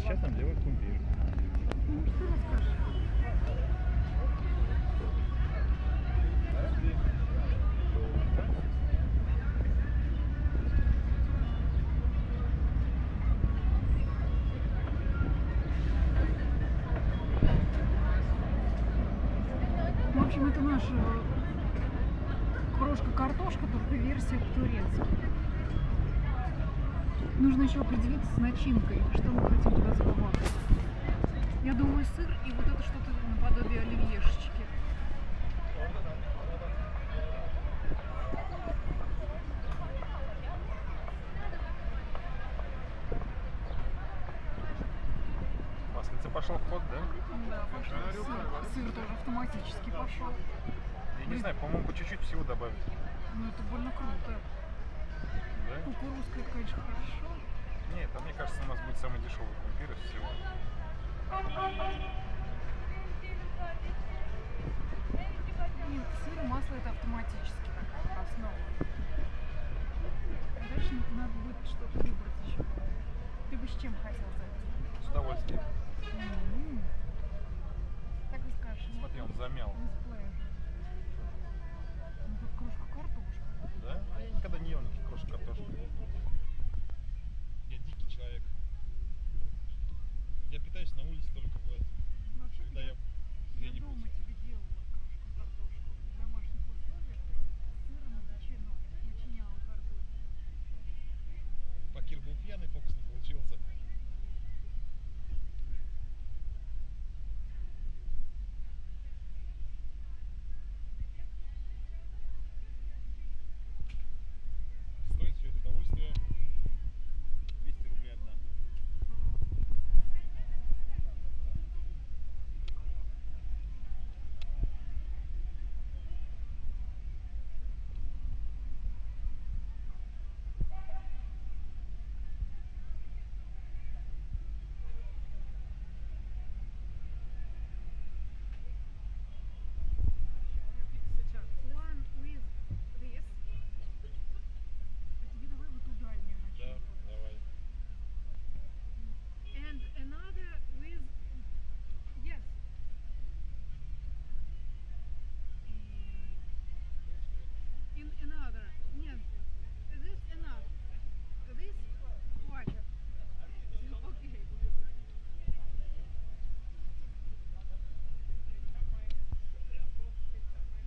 Сейчас нам делают кумпир. Может, ты расскажешь? В общем, это наша крошка-картошка, только версия по-турецки. Нужно еще определиться с начинкой, что мы хотим туда забывать. Я думаю, сыр и вот это что-то наподобие оливьешечки. Маслица пошел в ход, да? Да, пошел сыр. Сыр тоже автоматически пошел. Я не знаю, по-моему, по чуть-чуть всего добавить. Ну это больно круто. Да? Кукурузка, конечно, хорошо. Нет, а мне кажется, у нас будет самый дешевый кумпир из всего. Нет, сыр и масло это автоматически такая основа. Дальше надо будет что-то выбрать еще. Ты бы с чем хотел зайти? С удовольствием. М. Так и скажешь. Смотри, он замял. Another. Нет. This enough. This хватит. Окей.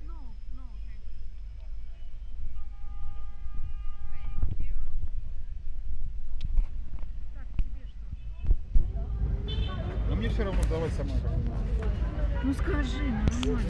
No, no. Thank you. Так, тебе что? Но мне все равно давай сама. Ну скажи, нормально.